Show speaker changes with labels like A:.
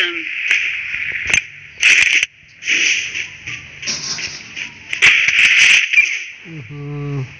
A: them. Mm-hmm.